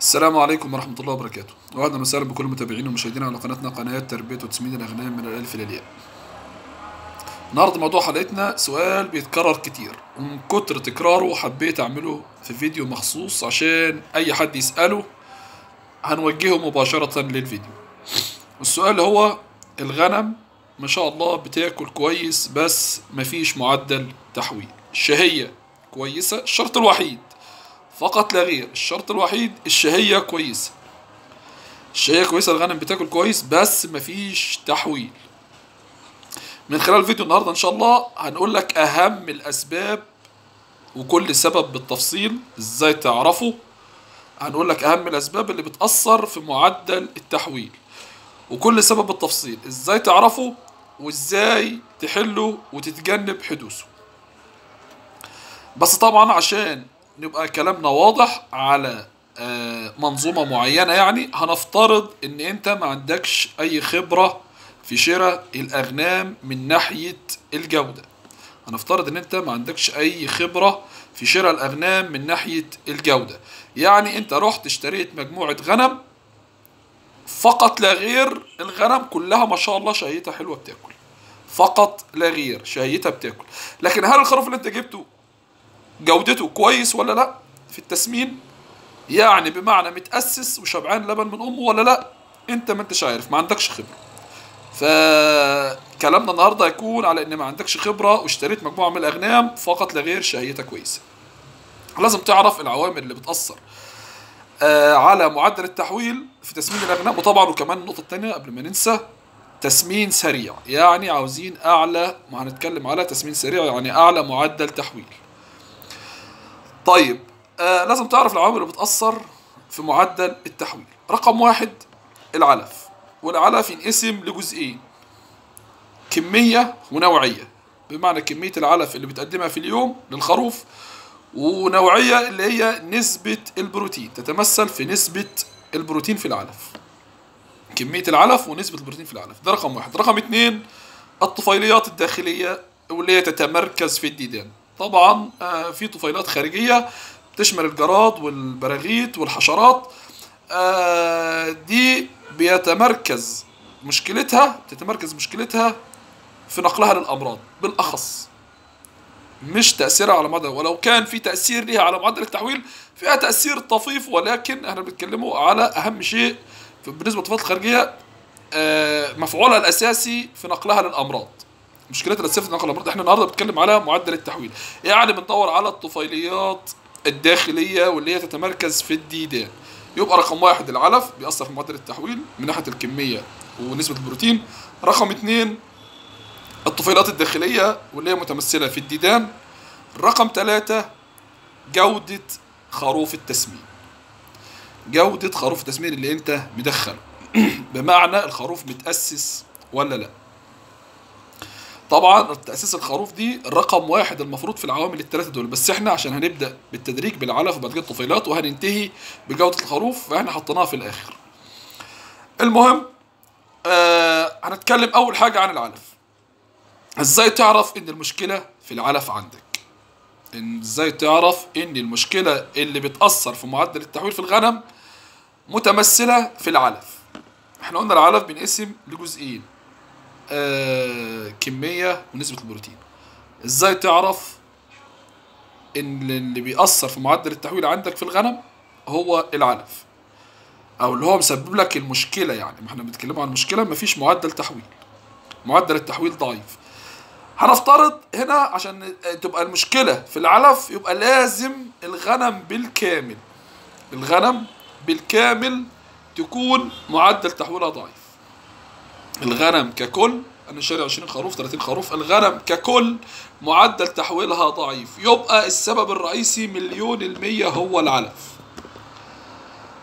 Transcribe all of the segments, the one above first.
السلام عليكم ورحمة الله وبركاته. وأهلا وسهلا بكل متابعينا ومشاهدينا على قناتنا قناة تربية وتسمين الأغنام من الألف إلى الياء. النهاردة موضوع حلقتنا سؤال بيتكرر كتير. ومن كتر تكراره حبيت أعمله في فيديو مخصوص عشان أي حد يسأله هنوجهه مباشرة للفيديو. والسؤال هو الغنم ما شاء الله بتاكل كويس بس مفيش معدل تحويل. الشهية كويسة الشرط الوحيد. فقط لا غير الشرط الوحيد الشهية كويسة. الشهية كويسة الغنم بتاكل كويس بس مفيش تحويل. من خلال الفيديو النهاردة إن شاء الله هنقول لك أهم الأسباب وكل سبب بالتفصيل. إزاي تعرفه؟ هنقول لك أهم الأسباب اللي بتأثر في معدل التحويل. وكل سبب بالتفصيل إزاي تعرفه؟ وإزاي تحله وتتجنب حدوثه. بس طبعا عشان نبقى كلامنا واضح على آه، منظومة معينة يعني. هنفترض إن أنت ما عندكش أي خبرة في شراء الأغنام من ناحية الجودة. هنفترض إن أنت ما عندكش أي خبرة في شراء الأغنام من ناحية الجودة. يعني أنت رحت اشتريت مجموعة غنم فقط لا غير الغنم كلها ما شاء الله شهيتها حلوة بتاكل. فقط لا غير شهيتها بتاكل. لكن هل الخروف اللي أنت جبته جودته كويس ولا لا في التسمين؟ يعني بمعنى متأسس وشبعان لبن من أمه ولا لا؟ أنت ما أنتش عارف ما عندكش خبرة. فكلامنا النهارده هيكون على إن ما عندكش خبرة واشتريت مجموعة من الأغنام فقط لا غير شهيتها كويسة. لازم تعرف العوامل اللي بتأثر آه على معدل التحويل في تسمين الأغنام. وطبعا وكمان النقطة الثانية قبل ما ننسى تسمين سريع يعني عاوزين أعلى ما هنتكلم على تسمين سريع يعني أعلى معدل تحويل. طيب آه لازم تعرف العوامل اللي بتأثر في معدل التحويل. رقم واحد العلف. والعلف ينقسم لجزئين. كمية ونوعية. بمعنى كمية العلف اللي بتقدمها في اليوم للخروف ونوعية اللي هي نسبة البروتين. تتمثل في نسبة البروتين في العلف. كمية العلف ونسبة البروتين في العلف. ده رقم واحد. رقم اتنين الطفيليات الداخلية واللي هي تتمركز في الديدان. طبعا آه، في طفيلات خارجية تشمل الجراد والبراغيث والحشرات. آه، دي بيتمركز مشكلتها تتمركز مشكلتها في نقلها للأمراض بالأخص. مش تأثيرها على مدى ولو كان في تأثير ليها على معدل التحويل فيها تأثير طفيف ولكن إحنا بنتكلموا على أهم شيء بالنسبة للطفيلات الخارجية آه، مفعولها الأساسي في نقلها للأمراض. مشكلتها الأساسية في نقل الأمراض إحنا النهارده بنتكلم على معدل التحويل. يعني بندور على الطفيليات الداخلية واللي هي تتمركز في الديدان. يبقى رقم واحد العلف بيأثر في معدل التحويل من ناحية الكمية ونسبة البروتين. رقم اتنين الطفيلات الداخلية واللي هي متمثلة في الديدان. رقم ثلاثة جودة خروف التسمين. جودة خروف التسمين اللي انت مدخله. بمعنى الخروف متأسس ولا لا. طبعا تأسيس الخروف دي رقم واحد المفروض في العوامل الثلاثة دول. بس إحنا عشان هنبدأ بالتدريج بالعلف وبعد كده الطفيلات وهننتهي بجودة الخروف فإحنا حطيناها في الآخر. المهم آه هنتكلم أول حاجة عن العلف. إزاي تعرف إن المشكلة في العلف عندك؟ إن إزاي تعرف إن المشكلة اللي بتأثر في معدل التحويل في الغنم متمثلة في العلف؟ إحنا قلنا العلف بينقسم لجزئين. آه كمية ونسبة البروتين. إزاي تعرف إن اللي بيأثر في معدل التحويل عندك في الغنم هو العلف أو اللي هو مسبب لك المشكلة يعني. ما إحنا بنتكلم عن مشكلة مفيش معدل تحويل. معدل التحويل ضعيف. هنفترض هنا عشان تبقى المشكلة في العلف يبقى لازم الغنم بالكامل. الغنم بالكامل تكون معدل تحويلها ضعيف. الغنم ككل أنا شاري 20 خروف 30 خروف الغنم ككل معدل تحويلها ضعيف. يبقى السبب الرئيسي مليون المية هو العلف.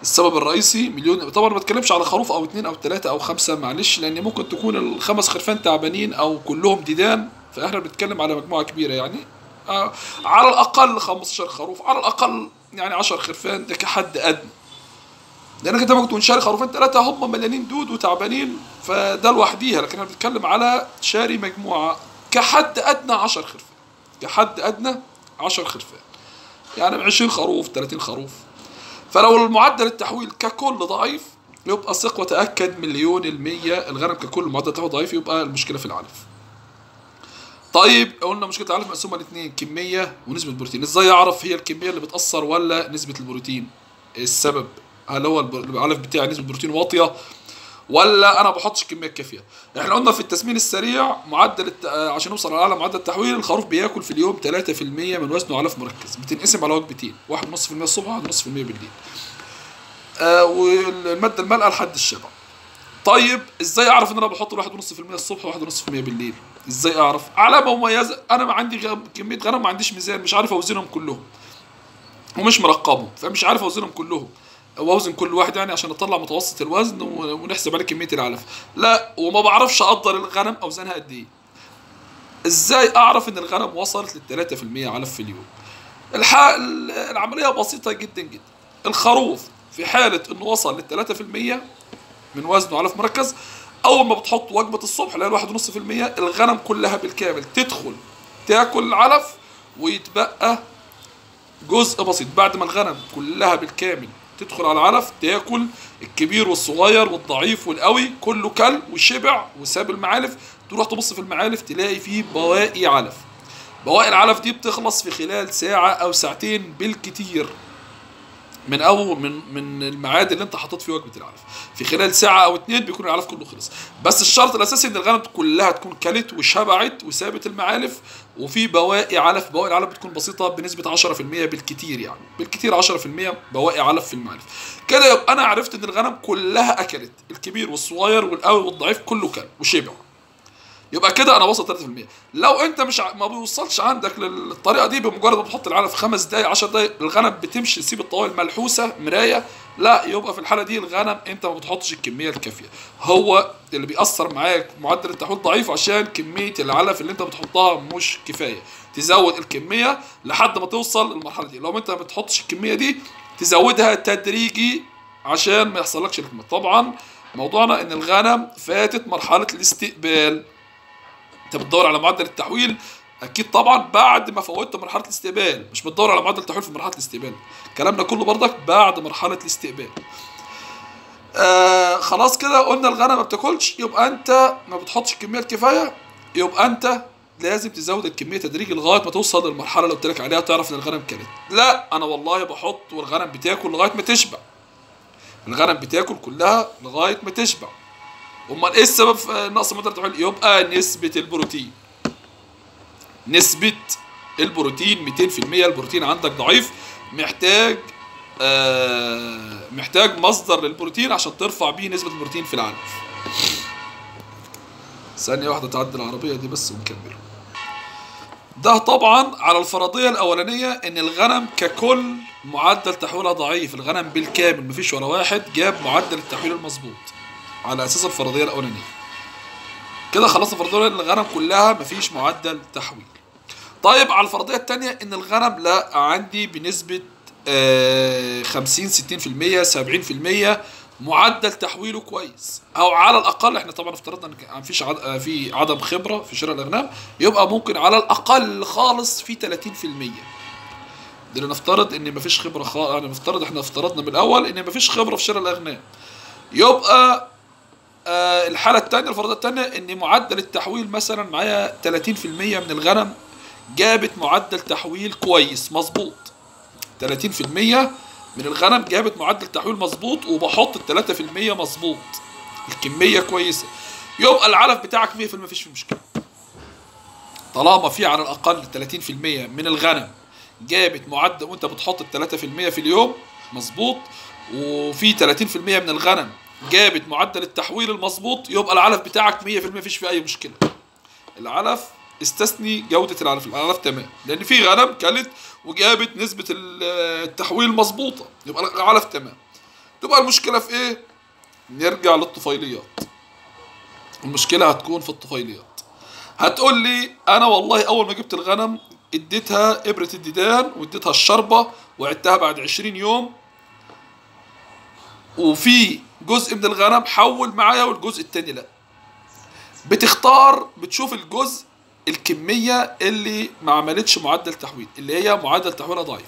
السبب الرئيسي مليون طبعا ما بتكلمش على خروف أو اتنين أو تلاتة أو خمسة معلش لأن ممكن تكون الخمس خرفان تعبانين أو كلهم ديدان فإحنا بنتكلم على مجموعة كبيرة يعني. آه على الأقل 15 خروف على الأقل يعني 10 خرفان ده كحد أدنى. لأنك أنت ممكن تكون شاري خروفين ثلاثة هم مليانين دود وتعبانين فده لوحديها. لكن أنا بتكلم على شاري مجموعة. كحد أدنى 10 خرفان. كحد أدنى 10 خرفان. يعني 20 خروف 30 خروف. فلو المعدل التحويل ككل ضعيف يبقى ثق وتأكد مليون المية. الغنم ككل معدل التحويل ضعيف يبقى المشكلة في العلف طيب قلنا مشكلة العلف مقسومة لاثنين كمية ونسبة بروتين. إزاي أعرف هي الكمية اللي بتأثر ولا نسبة البروتين؟ السبب؟ هل هو العلف بتاعي نسبة بروتين واطية ولا أنا بحطش الكميه الكافيه إحنا قلنا في التسمين السريع معدل الت... آه، عشان نوصل على اعلى معدل التحويل الخروف بياكل في اليوم 3% من وزنه علف مركز. بتنقسم على وجبتين 1.5% الصبح 1.5% بالليل. آه والمادة المالئه لحد الشبع طيب إزاي أعرف إن أنا بحط ال 1.5% الصبح و1.5% بالليل؟ إزاي أعرف؟ علامه مميزة أنا ما عندي غ... كمية غنم ما عنديش ميزان مش عارف أوزنهم كلهم. ومش مرقبهم فمش عارف أوزنهم كلهم. أو اوزن كل واحد يعني عشان اطلع متوسط الوزن ونحسب عليه كمية العلف. لا وما بعرفش أقدر الغنم أوزانها قد إيه. إزاي أعرف إن الغنم وصلت لل 3% علف في اليوم. العملية بسيطة جدا جدا. الخروف في حالة إنه وصل لل 3% من وزنه علف مركز أول ما بتحط وجبة الصبح اللي هي الواحد ونص في المية الغنم كلها بالكامل تدخل تاكل العلف ويتبقى جزء بسيط. بعد ما الغنم كلها بالكامل تدخل على العلف تاكل الكبير والصغير والضعيف والقوي كله كل وشبع وساب المعالف. تروح تبص في المعالف تلاقي فيه بواقي علف. بواقي العلف دي بتخلص في خلال ساعة أو ساعتين بالكتير. من اول من من الميعاد اللي أنت حاطط فيه وجبة العلف في خلال ساعة أو اتنين بيكون العلف كله خلص. بس الشرط الأساسي إن الغنم كلها تكون كلت وشبعت وسابت المعالف وفي بواقي علف. بواقي العلف بتكون بسيطة بنسبة 10% بالكتير يعني. بالكتير 10% بواقي علف في المعالف. كده يبقى أنا عرفت إن الغنم كلها أكلت. الكبير والصغير والقوي والضعيف كله كل وشبع. يبقى كده أنا وصل 3% لو أنت مش ع... ما بيوصلش عندك للطريقة دي بمجرد ما تحط العلف خمس دقايق 10 دقايق الغنم بتمشي تسيب الطوائل ملحوسة مراية لا يبقى في الحالة دي الغنم أنت ما بتحطش الكمية الكافية. هو اللي بيأثر معاك معدل التحويل ضعيف عشان كمية العلف اللي أنت بتحطها مش كفاية. تزود الكمية لحد ما توصل للمرحلة دي. لو أنت ما بتحطش الكمية دي تزودها تدريجي عشان ما يحصلكش طبعا موضوعنا إن الغنم فاتت مرحلة الاستقبال. انت بتدور على معدل التحويل أكيد طبعا بعد ما فوتت مرحلة الاستقبال. مش بتدور على معدل التحويل في مرحلة الاستقبال. كلامنا كله برضك بعد مرحلة الاستقبال. آه خلاص كده قلنا الغنم ما بتاكلش يبقى انت ما بتحطش الكمية الكفاية يبقى انت لازم تزود الكمية تدريجي لغاية ما توصل للمرحلة اللي قلت لك عليها تعرف ان الغنم كلت لا أنا والله بحط والغنم بتاكل لغاية ما تشبع. الغنم بتاكل كلها لغاية ما تشبع. أمال إيه السبب في نقص معدل التحويل يبقى نسبة البروتين. نسبة البروتين 200% البروتين عندك ضعيف محتاج آه محتاج مصدر للبروتين عشان ترفع بيه نسبة البروتين في العلف ثانية واحدة تعدي العربية دي بس ونكمل. ده طبعا على الفرضية الأولانية إن الغنم ككل معدل تحويلها ضعيف. الغنم بالكامل مفيش ولا واحد جاب معدل التحويل المظبوط. على أساس الفرضية الأولانية. كده خلصنا الفرضية الغنم كلها مفيش معدل تحويل. طيب على الفرضية الثانية إن الغنم لا عندي بنسبة آه 50 60% 70% معدل تحويله كويس. أو على الأقل إحنا طبعا افترضنا إن مفيش عد... في عدم خبرة في شراء الأغنام يبقى ممكن على الأقل خالص في 30% ده نفترض إن مفيش خبرة خالص يعني نفترض إحنا افترضنا من الأول إن مفيش خبرة في شراء الأغنام. يبقى الحالة الثانية الفرضية الثانية إن معدل التحويل مثلا معايا 30% من الغنم جابت معدل تحويل كويس مظبوط. 30% من الغنم جابت معدل تحويل مظبوط وبحط ال 3% مظبوط. الكمية كويسة. يبقى العلف بتاعك 100% مفيش فيه مشكلة. طالما في على الأقل 30% من الغنم جابت معدل وأنت بتحط ال 3% في اليوم مظبوط. وفي 30% من الغنم جابت معدل التحويل المظبوط يبقى العلف بتاعك 100% مفيش فيه أي مشكلة. العلف استثني جودة العلف العلف تمام. لأن في غنم كلت وجابت نسبة ال- التحويل مظبوطة يبقى العلف تمام. تبقى المشكلة في إيه؟ نرجع للطفيليات. المشكلة هتكون في الطفيليات. هتقول لي أنا والله أول ما جبت الغنم اديتها إبرة الديدان واديتها الشربة وعدتها بعد 20 يوم وفي جزء من الغنم حول معايا والجزء التاني لا. بتختار بتشوف الجزء الكمية اللي ما عملتش معدل تحويل اللي هي معدل تحويلها ضعيف.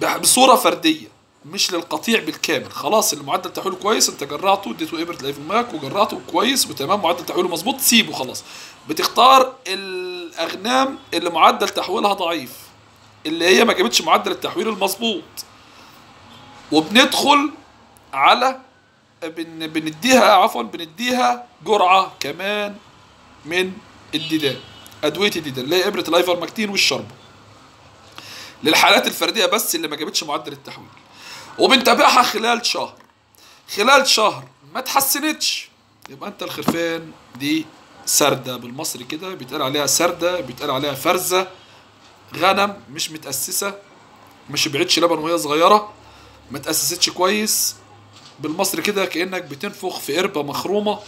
ب- بصورة فردية مش للقطيع بالكامل. خلاص اللي معدل تحويله كويس انت جرعته اديته ابره الايفوماك وجرعته كويس وتمام معدل تحويله مظبوط سيبه خلاص. بتختار الأغنام اللي معدل تحويلها ضعيف اللي هي ما جابتش معدل التحويل المظبوط. وبندخل على بن بنديها عفوا بنديها جرعة كمان من الديدان أدوية الديدان اللي هي إبرة الايفرمكتين والشربه للحالات الفردية بس اللي ما جابتش معدل التحويل. وبنتابعها خلال شهر. خلال شهر ما تحسنتش. يبقى أنت الخرفان. دي سردة بالمصري كده بيتقال عليها سردة بيتقال عليها فرزة. غنم مش متأسسة ما شبعتش لبن وهي صغيرة ما تأسستش كويس. بالمصري كده كأنك بتنفخ في قربة مخرومة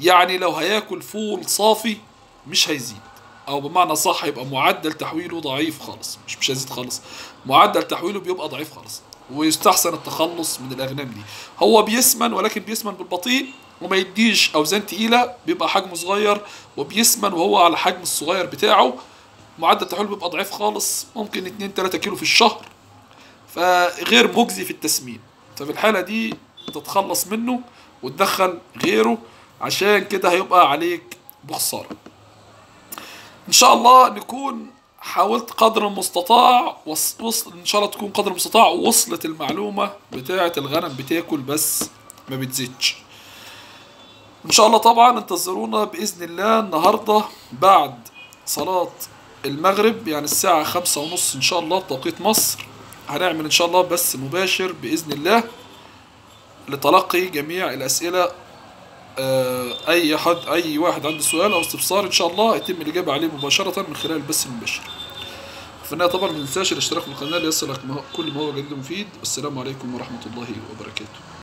يعني لو هياكل فول صافي مش هيزيد. أو بمعنى صح يبقى معدل تحويله ضعيف خالص مش مش هيزيد خالص. معدل تحويله بيبقى ضعيف خالص ويستحسن التخلص من الأغنام دي. هو بيسمن ولكن بيسمن بالبطيء وما يديش أوزان تقيلة بيبقى حجمه صغير وبيسمن وهو على حجم الصغير بتاعه. معدل تحويله بيبقى ضعيف خالص ممكن 2 3 كيلو في الشهر. فغير مجزي في التسمين. ففي الحالة دي تتخلص منه وتدخل غيره عشان كده هيبقى عليك بخسارة. إن شاء الله نكون حاولت قدر المستطاع وص... وصل إن شاء الله تكون قدر المستطاع وصلت المعلومة بتاعة الغنم بتاكل بس ما بتزيدش. إن شاء الله طبعا انتظرونا بإذن الله النهارده بعد صلاة المغرب يعني الساعة خمسة ونص إن شاء الله بتوقيت مصر. هنعمل إن شاء الله بث مباشر بإذن الله. لتلقي جميع الأسئلة آه، أي حد أي واحد عنده سؤال أو استفسار إن شاء الله يتم الإجابة عليه مباشرة من خلال البث المباشر. في النهايه طبعا ما تنساش الاشتراك في القناة ليصلك كل ما هو جديد ومفيد والسلام عليكم ورحمة الله وبركاته.